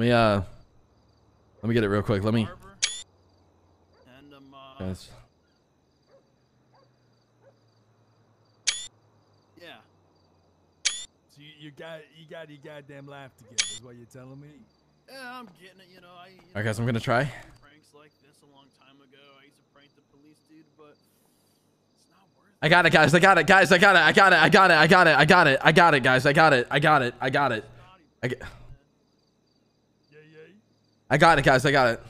me uh, let me get it real quick. Let me. And um, uh, Guys. yeah. So you, got you got you got your goddamn life together. Is what you're telling me? Yeah, I'm getting it. You know, I. You Alright, guys, know, I'm gonna try. Pranks like this a long time ago. I used to prank the police, dude, but it's not worth. I got it, guys. I got it, guys. I got it. I got it. I got it. I got it. I got it. I got it, guys. I got it. I got it. I got it. I got. I got it, guys. I got it.